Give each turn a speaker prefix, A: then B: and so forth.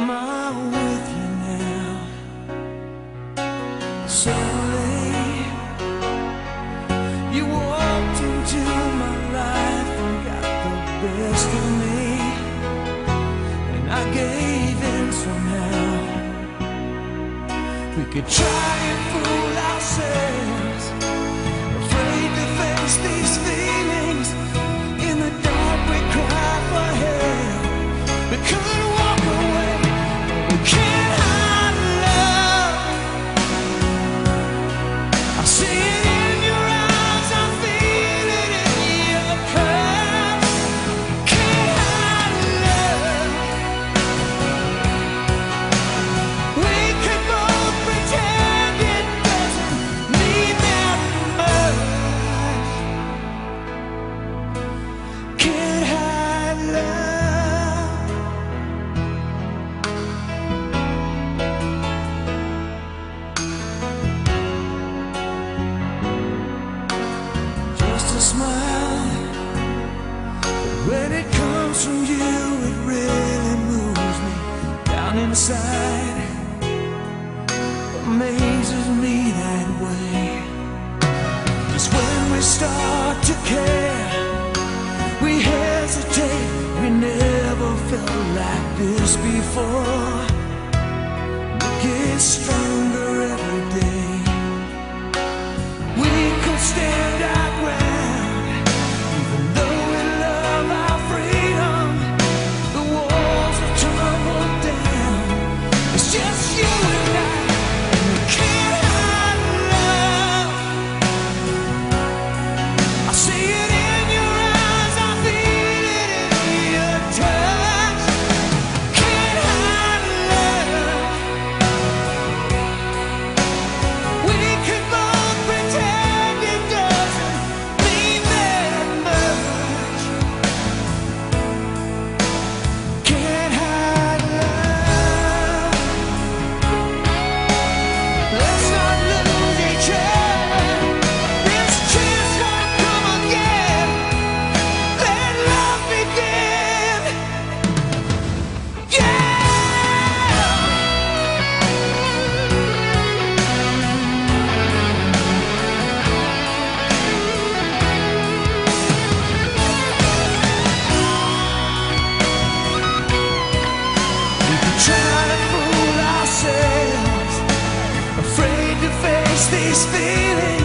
A: am I with you now? So late, you walked into my life and got the best of me, and I gave in somehow. We could try and fool ourselves. my amazes me that way. Cause when we start to care, we hesitate. We never felt like this before. Get strong. feeling.